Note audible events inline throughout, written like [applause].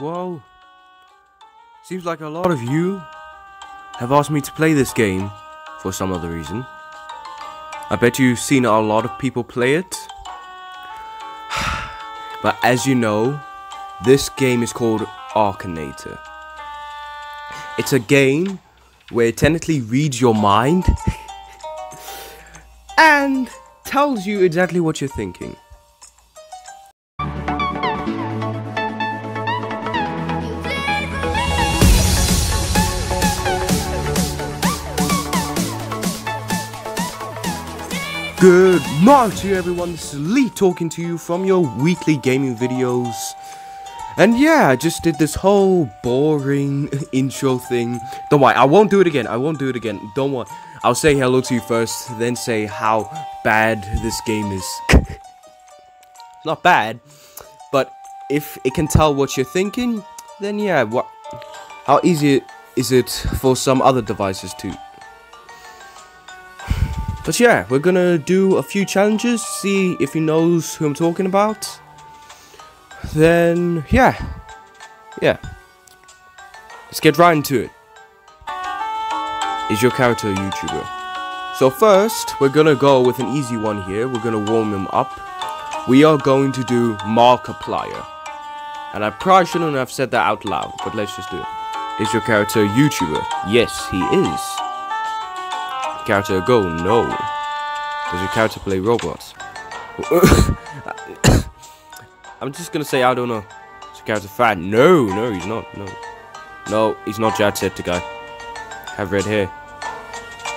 Well, seems like a lot of you have asked me to play this game for some other reason. I bet you've seen a lot of people play it. [sighs] but as you know, this game is called Akinator. It's a game where it technically reads your mind [laughs] and tells you exactly what you're thinking. Good morning to you everyone, this is Lee talking to you from your weekly gaming videos. And yeah, I just did this whole boring [laughs] intro thing. Don't worry, I won't do it again, I won't do it again, don't worry. I'll say hello to you first, then say how bad this game is. [laughs] Not bad, but if it can tell what you're thinking, then yeah, what? How easy is it for some other devices too? [sighs] But yeah, we're gonna do a few challenges, see if he knows who I'm talking about. Then, yeah. Yeah. Let's get right into it. Is your character a YouTuber? So first, we're gonna go with an easy one here. We're gonna warm him up. We are going to do Markiplier. And I probably shouldn't have said that out loud, but let's just do it. Is your character a YouTuber? Yes, he is character go? No. Does your character play robots? [coughs] I'm just gonna say I don't know. Is your character fat? No, no, he's not. No, no, he's not Jacksepticeye. Have red hair.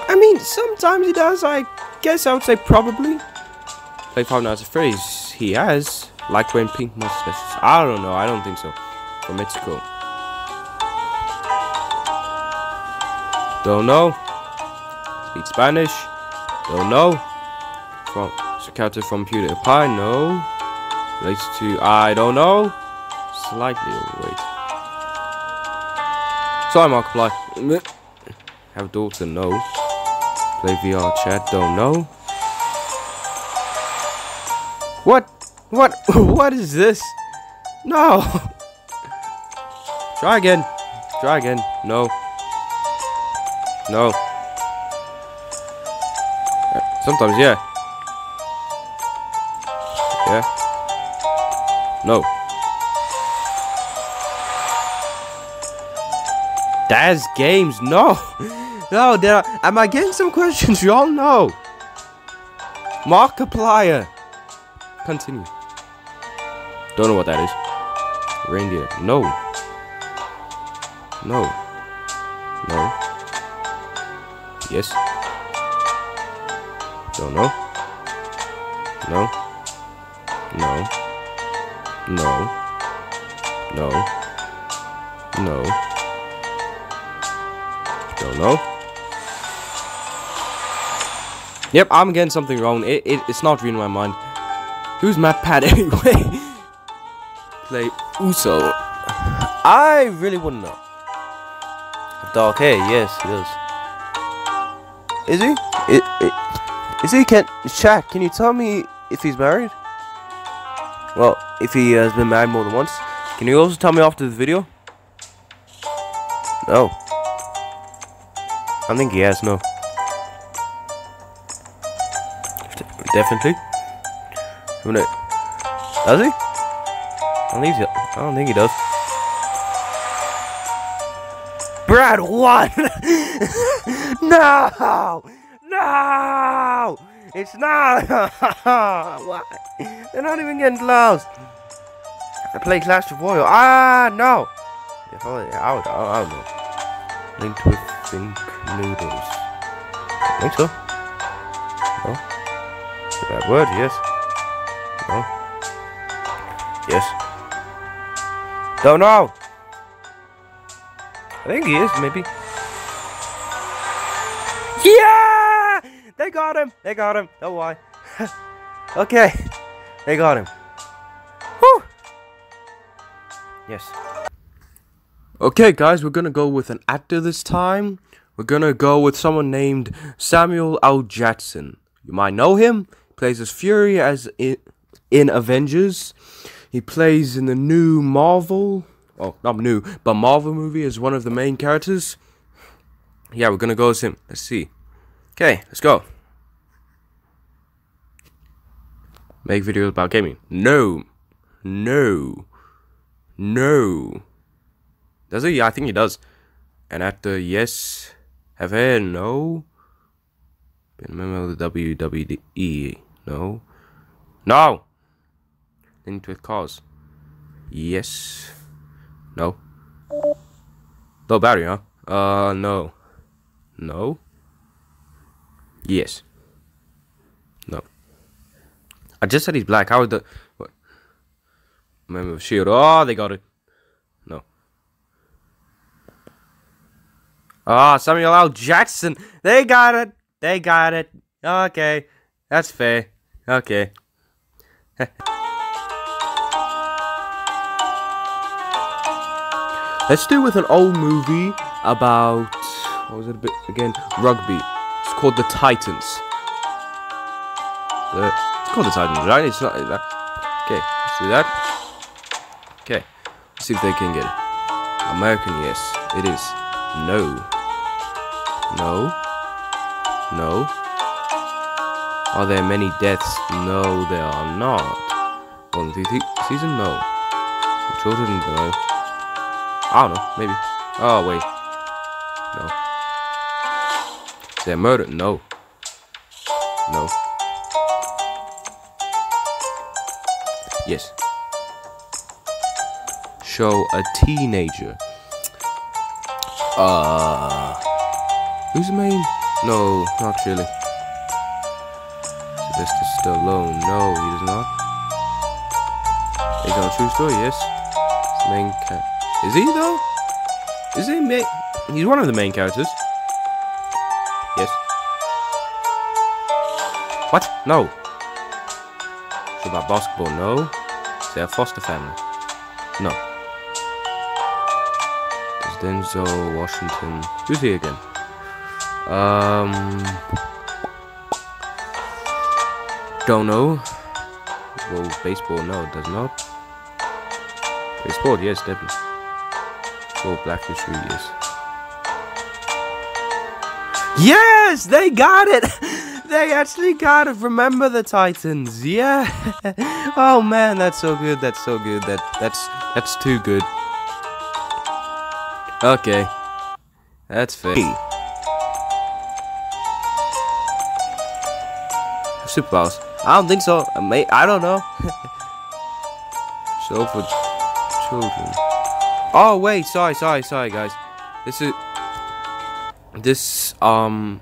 I mean, sometimes he does. I guess I would say probably. Play Five Nights at Freddy's. He has. Like wearing pink mustaches. I don't know. I don't think so. From Mexico. Don't know. Speak Spanish? Don't know. From character from PewDiePie? No. Relates to I don't know. Slightly overweight. Sorry, Markiplier. [laughs] Have daughter? No. Play VR chat? Don't know. What? What? [laughs] what is this? No. [laughs] Try again. Try again. No. No. Uh, sometimes, yeah. Yeah. No. Daz Games, no. [laughs] No, there am I getting some questions y'all know? Markiplier. Continue. Don't know what that is. Reindeer. No. No. No. Yes. Don't know. No. No. No. No. No. Don't know. Yep, I'm getting something wrong. It, it it's not reading my mind. Who's Matt MatPat [laughs] anyway? Play Uso. I really wouldn't know. Dark hair, yes, he does. Is he? It, it, is he can chat? Can you tell me if he's married? Well, if he has been married more than once, can you also tell me after the video? No. I think he has. No. Definitely. Does he? I don't think he. I don't think he does. Brad, what? [laughs] no! No! It's not! [laughs] Why? They're not even getting close. I play Clash Royale. Ah, no! If I, I, would, I, I don't know. Linked with Think Noodles. I think so. Is that word? Yes. No? Yes. Don't know! I think he is, maybe. Yeah! They got him. They got him. Don't [laughs] okay. They got him. Whew. Yes. Okay, guys, we're gonna go with an actor this time. We're gonna go with someone named Samuel L. Jackson. You might know him. Plays as Fury as in, Avengers. He plays in the new Marvel. Oh, not new, but Marvel movie as one of the main characters. Yeah, we're gonna go as him. Let's see. Okay, let's go. Make videos about gaming. No. No. No. Does he? Yeah, I think he does. And after yes, have had no. Been a member of the WWE. No. No! Linked with cause. Yes. No. Low battery, huh? Uh, no. No. Yes. No. I just said he's black. How is the... What? Member of S.H.I.E.L.D. Oh, they got it. No. Ah, Samuel L. Jackson. They got it. They got it. Okay. That's fair. Okay. [laughs] Let's do with an old movie about what was it again? Rugby. It's called The Titans. The, it's called The Titans, right? It's not that. Okay, see that? Okay, let's see if they can get it. American, yes, it is. No. No. No. Are there many deaths? No, there are not. Three. Season? No. Children? No. I don't know. Maybe. Oh, wait. No. Is there murder? No. No. Yes. Show a teenager. Uh. Who's the main? No, not really. Sylvester Stallone. No, he does not. He's on a true story, yes. Main cat. Is he though? Is he main? He's one of the main characters. Yes. What? No. It's about basketball. No. Is a foster family? No. Is Denzel Washington? Who's he again? Um. Don't know. Well, baseball, no, it does not. Baseball, yes, definitely. Oh, Black History, yes. Yes, they got it. [laughs] They actually got it. Remember the Titans? Yeah. [laughs] oh man, that's so good. That's so good. That that's that's too good. Okay, that's fair. Superpowers? I don't think so. I may. I don't know. so for children. Oh wait, sorry, sorry, sorry, guys. This is this um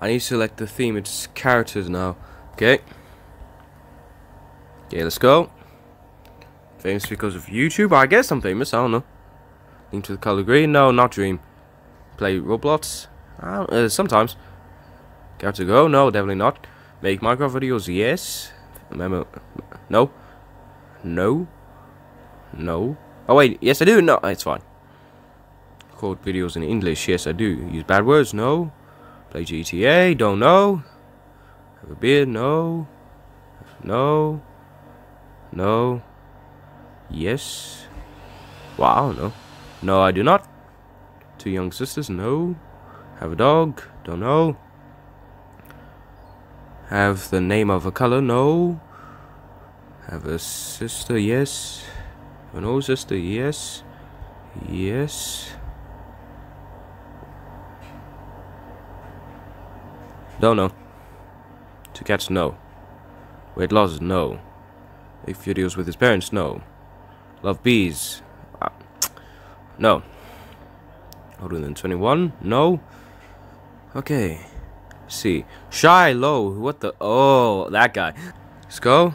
I need to select the theme. It's characters now. Okay. Okay let's go. Famous because of YouTube? I guess I'm famous. I don't know. Link to the color green? No not dream. Play Roblox? Uh, sometimes. Character go? No definitely not make Minecraft videos yes remember no no no oh wait yes I do no it's fine record videos in English. Yes, I do. Use bad words? No. Play GTA? Don't know. Have a beard? No. No. No. Yes. Don't know. No, I do not. Two young sisters? No. Have a dog? Don't know. Have the name of a color? No. Have a sister? Yes. An old sister? Yes. Yes. Don't know. Two cats, no. Weight loss, no. If Make videos with his parents, no. Love bees, uh, no. Older than 21, no. Okay. See. Shiloh, what the? Oh, that guy. Let's go.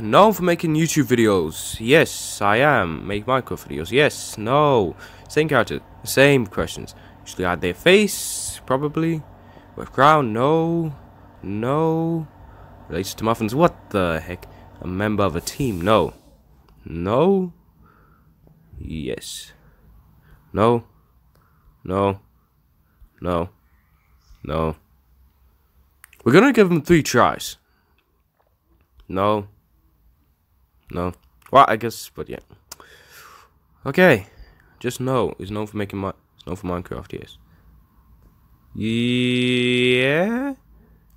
Known for making YouTube videos. Yes, I am. Make Minecraft videos. Yes, no. Same character. Same questions. Usually add their face, probably. With crown, no. No. Relates to muffins, what the heck? A member of a team, no. No. Yes. No. No. No. No. We're gonna give him three tries. No. No. Well, I guess, but yeah. Okay. Just no. He's known for making my. He's known for Minecraft. Yes. Yeah.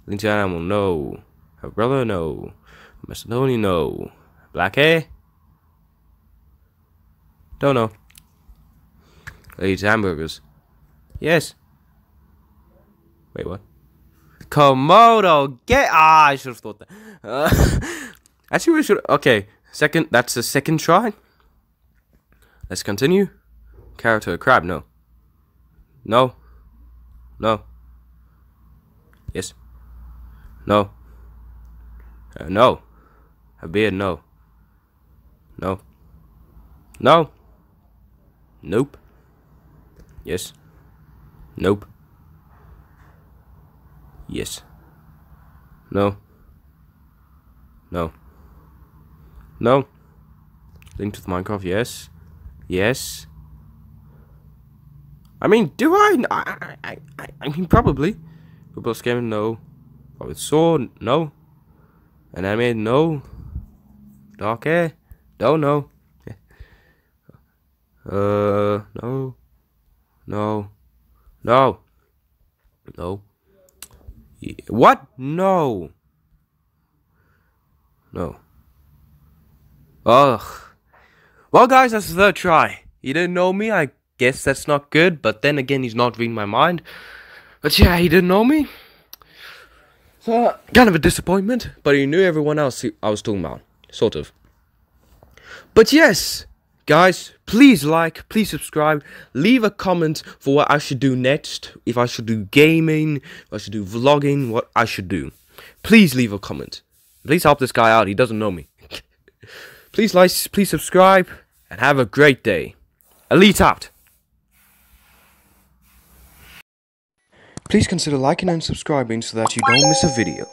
Lindsay Animal. No. Her brother. No. Macedonia. No. Black hair. Don't know. Eats hamburgers. Yes. Wait, what? Komodo, get ah! I should have thought that. Uh, [laughs] actually, we should. Okay, second. That's the second try. Let's continue. Character crab. No. No. No. Yes. No. Uh, no. A beard. No. No. No. Nope. Yes. Nope. Yes. No. No. No. Linked the Minecraft, yes. Yes. I mean, do I? I, I, I, I mean, probably. Football scamming, no. Probably sword, no. An anime, no. Dark hair, don't know. uh, no. No. No. No. What? No. No. Ugh. Well, guys, that's the third try. He didn't know me. I guess that's not good. But then again, he's not reading my mind. But yeah, he didn't know me. So, kind of a disappointment. But he knew everyone else I was talking about. Sort of. But yes, Guys, please like, please subscribe, leave a comment for what I should do next, if I should do gaming, I should do vlogging, what I should do. Please leave a comment. Please help this guy out, he doesn't know me. [laughs] please like, please subscribe, and have a great day. Elite out! Please consider liking and subscribing so that you don't miss a video.